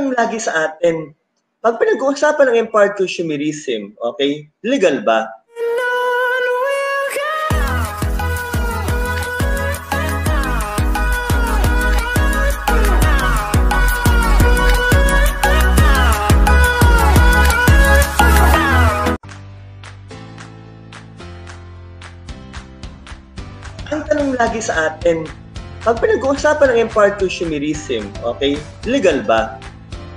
tanong lagi sa atin, pag pinag-uusapan ng consumerism, okay, legal ba? Ang tanong lagi sa atin, pag pinag-uusapan ng consumerism, okay, legal ba?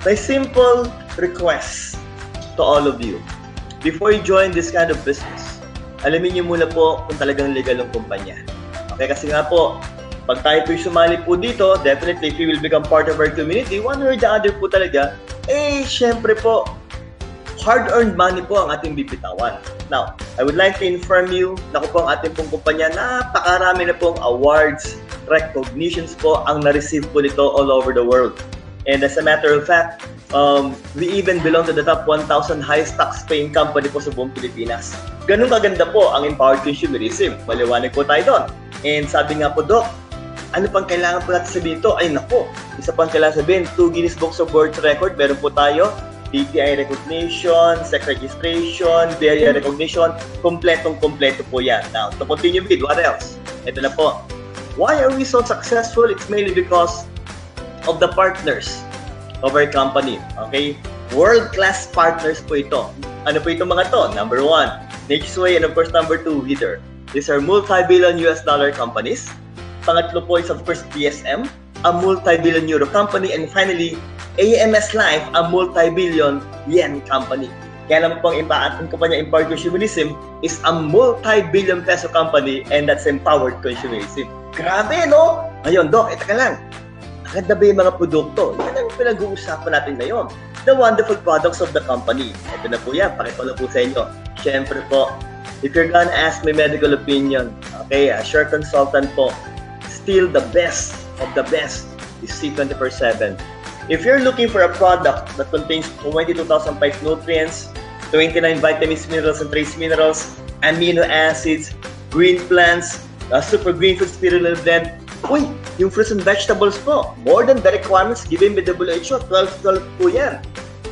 My simple request to all of you, before you join this kind of business, alamin niyo muna po kung talagang legal ang kumpanya. Okay, kasi nga po, pag tayo po sumali po dito, definitely if you will become part of our community, one or the other po talaga, eh, syempre po, hard-earned money po ang ating bibitawan. Now, I would like to inform you na po ang ating pong kumpanya, napakarami na pong awards, recognitions po ang na-receive po nito all over the world. And as a matter of fact, um, we even belong to the top 1,000 highest tax-paying company po sa buong Pilipinas. Ganun kaganda po ang empowered consumerism. Maliwanag po tayo doon. And sabi nga po, Doc, ano pang kailangan po natin sabihin ito? Ay nako, isa pang kailangan sabihin, two Guinness Books of World Record, meron po tayo, DTI recognition, SEC registration, BRI recognition, kompletong-kompleto po yan. Now, to continue with, what else? Ito na po. Why are we so successful? It's mainly because of the partners of our company. Okay? World-class partners po ito. Ano po itong mga to? Number one, Nature's and of course number two, Wither. These are multi-billion US dollar companies. Pangatlo po is of course DSM, a multi-billion euro company. And finally, AMS Life, a multi-billion yen company. Kaya naman po ang impaatong kumpanya Empowered Consumerism is a multi-billion peso company and that's Empowered Consumerism. Grabe, no? Ngayon, Doc, ito ka lang. Maganda ba yung mga produkto? Yan ang pinag-uusapan natin ngayon. The wonderful products of the company. Ito na po yan. Pakita na po sa inyo. Siyempre po, if you're gonna ask my medical opinion, okay, a sure consultant po, still the best of the best is C24-7 If you're looking for a product that contains 22,000 nutrients, 29 vitamins, minerals, and trace minerals, amino acids, green plants, uh, super green food spirulina blend, uy, yung fruits and vegetables po, more than the requirements given by WHO, 12-12 po yan.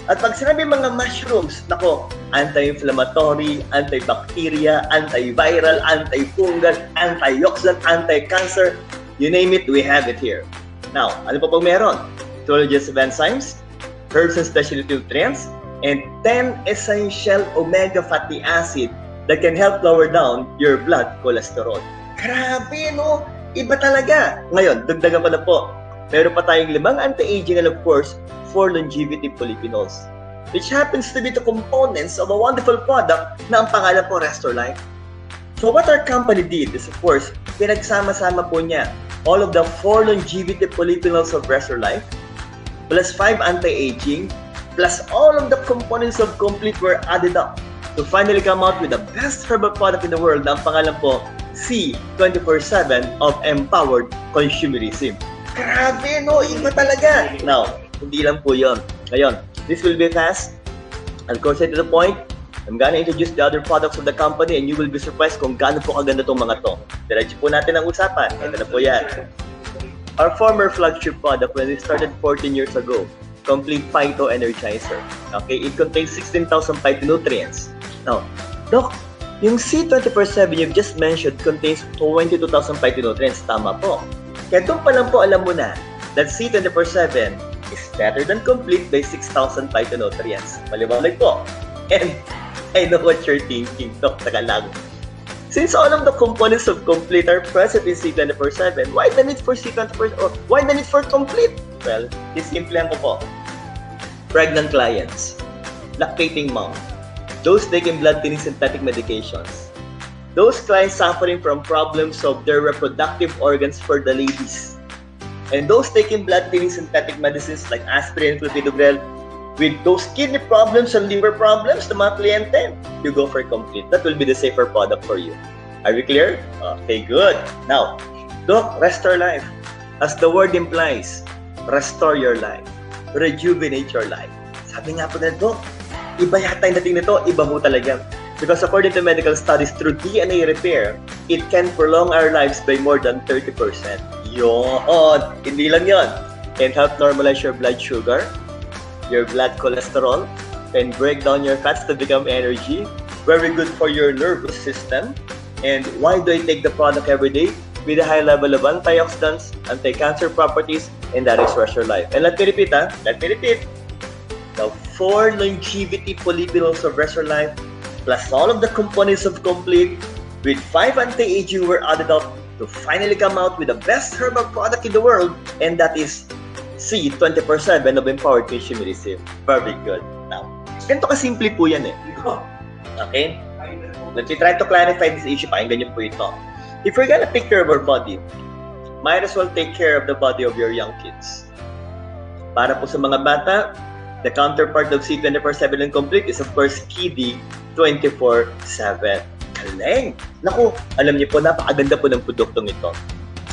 At pag sinabi mga mushrooms, nako, anti-inflammatory, antibacteria, antiviral, antifungal, antioxidant, anti-cancer, you name it, we have it here. Now, ano pa po meron? of enzymes, herbs and specialty nutrients, and 10 essential omega fatty acid that can help lower down your blood cholesterol. Grabe, no? Iba talaga. Ngayon, dagdagan pa na po. Meron pa tayong limang anti-aging and of course, four longevity polyphenols which happens to be the components of a wonderful product na ang pangalan po Restore Life. So what our company did is of course, pinagsama-sama po niya all of the four longevity polyphenols of Restore Life plus 5 anti-aging, plus all of the components of Complete were added up to finally come out with the best herbal product in the world na ang pangalan po C24-7 of Empowered Consumerism. Grabe, no? Iba talaga. Now, hindi lang po yon. Ngayon, this will be fast. And course, to the point, I'm gonna introduce the other products of the company and you will be surprised kung gaano po kaganda tong mga to. Diretso po natin ang usapan. Ito na po yan. Our former flagship product when we started 14 years ago, Complete Phyto Energizer. Okay, it contains 16,000 phytonutrients. Now, Doc, yung C24-7 you've just mentioned contains 22,000 phytonutrients. Tama po. Kaya doon pa lang po alam mo na that C24-7 is better than complete by 6,000 phytonutrients. Maliwanag po. And I know what you're thinking, Doc. Taka lang. Since all of the components of complete are present in C24-7, why the need for C24 or why the need for complete? Well, isimple ko po. Pregnant clients, lactating mom, those taking blood thinning synthetic medications, those clients suffering from problems of their reproductive organs for the ladies, and those taking blood thinning synthetic medicines like aspirin, clopidogrel, with those kidney problems and liver problems the mga kliyente, you go for complete. That will be the safer product for you. Are we clear? Okay, good. Now, Doc, restore life. As the word implies, restore your life. Rejuvenate your life. Sabi nga po na, Doc, iba yata yung dating nito, iba mo talaga. Because according to medical studies, through DNA repair, it can prolong our lives by more than 30%. Yon! Hindi lang yon. Can help normalize your blood sugar, your blood cholesterol, can break down your fats to become energy, very good for your nervous system. And why do I take the product every day? With a high level of antioxidants, anti-cancer properties, and that is Your Life. And let me repeat, ha? Let me repeat. The four longevity polyphenols of Your Life, plus all of the components of Complete, with five anti-aging were added up to finally come out with the best herbal product in the world, and that is C, 24-7 of Empowered Consumerism. Very good. Now, ganito kasimple po yan eh. Okay? Let me try to clarify this issue. Pakinggan niyo po ito. If you're gonna take care of your body, might as well take care of the body of your young kids. Para po sa mga bata, the counterpart of C24-7 and Complete is of course KD 24-7. Galing! Naku, alam niyo po, napakaganda po ng produktong ito.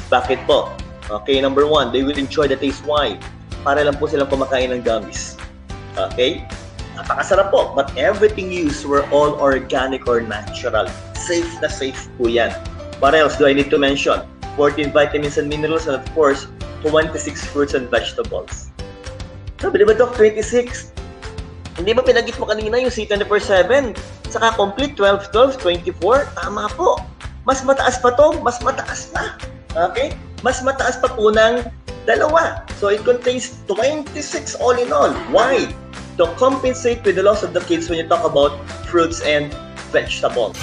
Bakit po? Okay, number one, they will enjoy the taste. Why? Para lang po silang kumakain ng gummies. Okay? Napakasarap po. But everything used were all organic or natural. Safe na safe po yan. What else do I need to mention? 14 vitamins and minerals and of course, 26 fruits and vegetables. Sabi ba Doc, 26? Hindi ba pinagit mo kanina yung C24-7? Saka complete 12, 12, 24? Tama po. Mas mataas pa to, mas mataas pa. Okay? Mas mataas pa po ng dalawa. So it contains 26 all in all. Why? To compensate with the loss of the kids when you talk about fruits and vegetables.